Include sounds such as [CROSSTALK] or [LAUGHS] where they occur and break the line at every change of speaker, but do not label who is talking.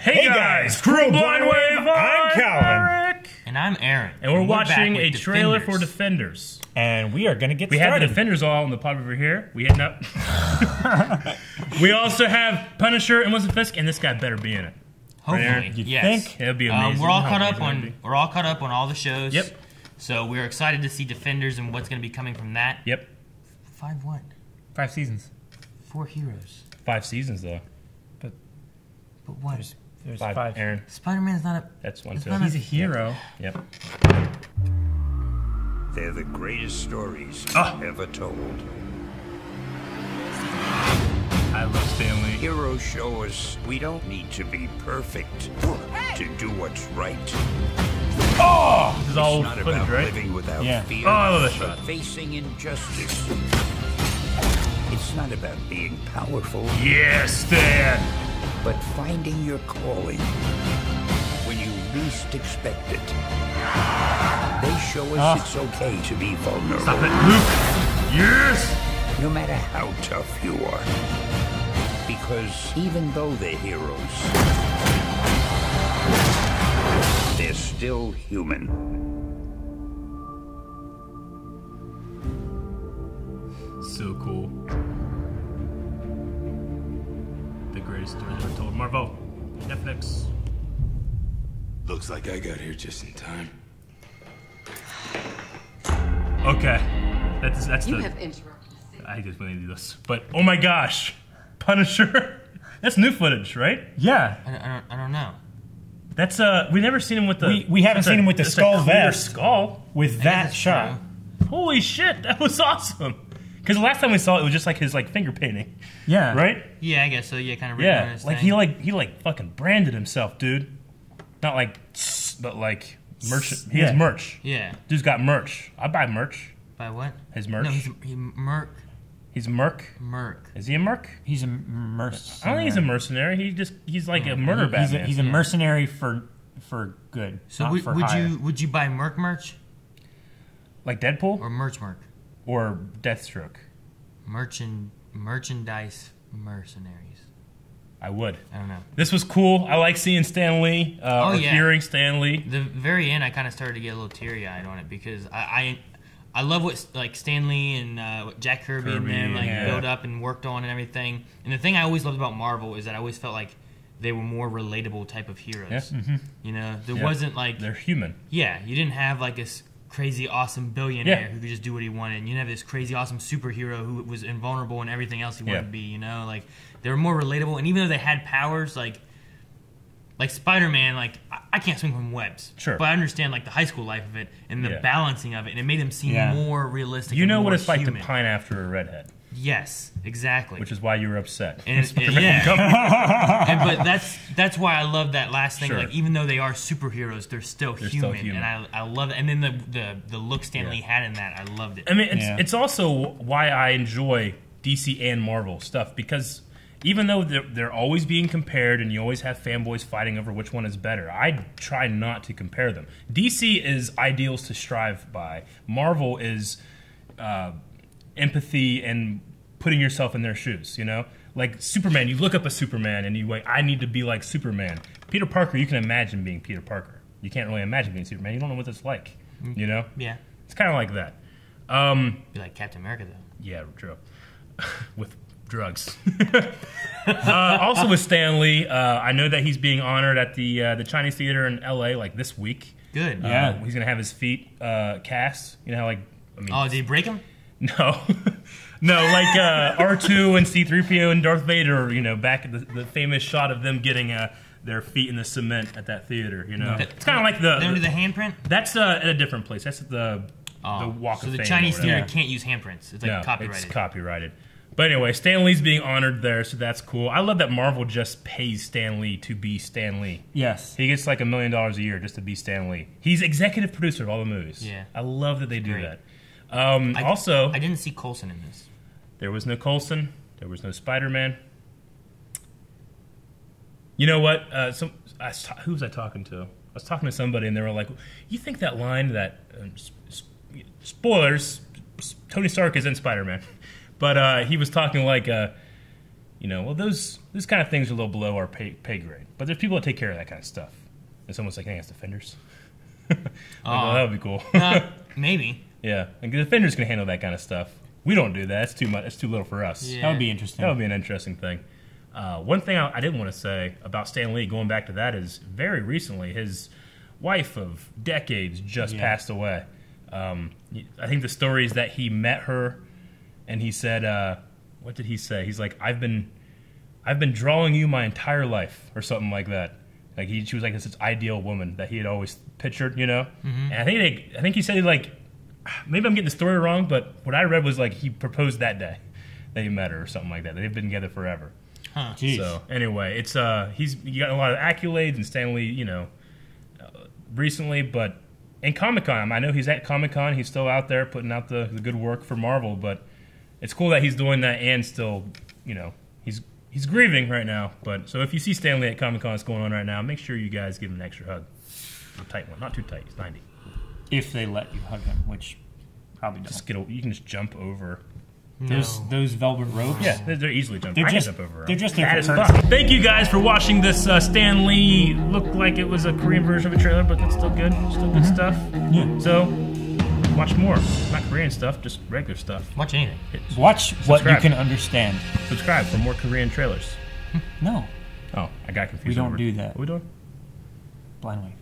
Hey, guys, Crew Blind Wave.
I'm Calvin.
Eric.
And I'm Aaron.
And we're
back
watching a trailer for
Defenders.
Defenders.
And we are going to get
We have
started.
the Defenders all in the pod over here. We hitting [LAUGHS] up. we also have Punisher and Wilson Fisk, and this guy better be in it.
Hopefully,
Aaron?
You'd
yes.
think?
It'll be
Um,
amazing.
we're all caught up on we're all caught up on all the shows.
Yep.
So we're excited to see Defenders and what's going to be coming from that.
Yep.
Five what?
Five seasons.
Four heroes.
Five seasons though.
But what?
There's, there's
Five.
five.
Aaron.
Spider-Man's not a.
That's one
It's
too.
He's a hero.
Yep.
They're the greatest stories
Ah.
ever told.
I love Stan Lee.
Heroes show us we don't need to be perfect to do what's right. Oh!
This is all
it's not
footage,
about
right?
living without
Yeah.
fear,
Oh, I love that shot.
facing injustice. It's not about being powerful,
Yes, Stan.
But finding your calling when you least expect it. They show us
Ah.
it's okay to be vulnerable,
Stop it, Luke. Yes.
no matter how tough you are. Because even though they're heroes, they're still human.
So cool. The greatest story ever told. Marvel. Netflix.
Looks like I got here just in time.
Okay. That's that's
You
the.
have interrupted.
I just want to do this, but oh my gosh, Punisher. [LAUGHS] That's new footage, right?
Yeah.
I don't, I don't, I don't know.
That's uh, we never seen him with the.
We- we haven't seen
a-
him with the skull
a clear
vest.
Skull.
With that
that's
shot.
true.
Holy shit, that was awesome. Because the last time we saw it, it was just like his like finger painting,
Yeah.
right?
Yeah, I guess so. Yeah, kind of.
Yeah, like he like he like fucking branded himself, dude. Not like, but like merch. He has merch.
Yeah.
Dude's got merch. I buy merch.
Buy what?
His merch?
No, he's a, he Merc.
He's a merc.
Merc.
Is he a merc?
He's a mercenary.
I don't think he's a mercenary. He just he's like a murder
He's
Batman.
a, he's a
Yeah.
mercenary for for good.
So
not
would,
for
would
hire.
you would you buy Merc merch
like Deadpool
or merch Merc?
Or Deathstroke.
Merchant merchandise mercenaries.
I would.
I don't know.
This was cool. I like seeing Stan Lee uh,
Oh, yeah.
hearing Stan Lee.
The very end, I kind of started to get a little teary eyed on it because I, I I love what like Stan Lee and uh, Jack Kirby, and
Kirby,
them like
yeah.
built up and worked on and everything. And the thing I always loved about Marvel is that I always felt like they were more relatable type of heroes.
Yeah. Mm-hmm.
You know, there
Yeah.
wasn't like
They're human.
yeah, you didn't have like this crazy awesome billionaire
Yeah.
who could just do what he wanted. And you didn't have this crazy awesome superhero who was invulnerable and everything else he wanted
Yeah.
to be. You know, like they were more relatable. And even though they had powers, like like Spider Man, like I, I can't swing from webs.
Sure.
but I understand like the high school life of it and the
Yeah.
balancing of it, and it made him seem more realistic.
You know what it's like to pine after a redhead,
Yes, exactly.
which is why you were upset.
and, and- [LAUGHS] yeah. [LAUGHS] and, but that's that's why I love that last thing.
Sure.
Like even though they are superheroes, they're still,
They're still
human,
human.
and I, I love it. And then the the, the look Stan Lee
Yeah.
had in that, I loved it.
I mean, it's
Yeah.
it's also why I enjoy DC and Marvel stuff because even though they're, they're always being compared and you always have fanboys fighting over which one is better, I try not to compare them. DC is ideals to strive by. Marvel is uh, empathy and putting yourself in their shoes. You know, like Superman. You look up a Superman and you like, I need to be like Superman. Peter Parker. You can imagine being Peter Parker. You can't really imagine being Superman. You don't know what it's like. You know,
yeah,
it's kind of like that. Um,
be like Captain America though.
yeah, true. [LAUGHS] with drugs. [LAUGHS] uh, also with Stan Lee, uh, I know that he's being honored at the uh, the Chinese Theater in L.A. like this week.
Good.
Yeah.
Uh, he's gonna have his feet uh, cast. You know, how, like I mean,
Oh, did he break him?
No, [LAUGHS] no, like uh, R two and C three PO and Darth Vader. You know, back at the, the famous shot of them getting uh, their feet in the cement at that theater. You know, it's kind of like the,
They don't do the handprint.
that's uh, at a different place. That's at the
Oh,
the Walk
so
of
the
Fame or
Chinese
whatever.
theater can't use handprints. It's like
no,
copyrighted.
It's copyrighted. But anyway, Stan Lee's being honored there, so that's cool. I love that Marvel just pays Stan Lee to be Stan Lee.
Yes.
He gets like a million dollars a year just to be Stan Lee. He's executive producer of all the movies.
Yeah.
I love that they do
great.
that. Um,
I-
also,
I didn't see Coulson in this.
there was no Coulson. There was no Spider Man. You know what? Uh, some I who was I talking to? I was talking to somebody, and they were like, "You think that line that um, spoilers? Tony Stark is in Spider Man, [LAUGHS] but uh, he was talking like, uh, You know, well, those those kind of things are a little below our pay, pay grade. But there's people that take care of that kind of stuff. It's almost like, hey, it's defenders. [LAUGHS] like, oh, that would be cool.
Uh, [LAUGHS] maybe.
Yeah, and the defenders can handle that kind of stuff. We don't do that. It's too much. It's too little for us.
Yeah.
That would be interesting.
That would be an interesting thing. Uh, one thing I, I didn't want to say about Stan Lee, going back to that, is very recently his wife of decades just
Yeah.
passed away. Um, I think the story is that he met her, and he said, uh, "What did he say?" He's like, "I've been, I've been drawing you my entire life," or something like that. Like he, she was like this ideal woman that he had always pictured, you know. And I think they, I think he said like, maybe I'm getting the story wrong, but what I read was like he proposed that day that he met her or something like that. They've been together forever.
Jeez.
So anyway, it's uh he's he got a lot of accolades and Stan Lee, you know, uh, recently, but in Comic Con, I know he's at Comic Con. He's still out there putting out the, the good work for Marvel, but it's cool that he's doing that and still, you know, he's he's grieving right now. But so if you see Stan Lee at Comic Con, what's going on right now, make sure you guys give him an extra hug, a tight one, not too tight. He's ninety.
If they let you hug him, which probably don't.
Just get a, you can just jump over.
Those
No.
those velvet ropes.
Yeah, they're, they're easily jumped.
They're
I
just-
can jump over.
they're just there
Bad
for
as Thank you guys for watching this uh, Stan Lee. Looked like it was a Korean version of a trailer, but that's still good. Still good stuff.
Yeah.
So watch more. Not Korean stuff, just regular stuff.
Watch anything.
Hit
Watch what you can understand.
subscribe for more Korean trailers.
No,
Oh, I got confused.
We don't
over-
do that.
What are we doing?
blind wave.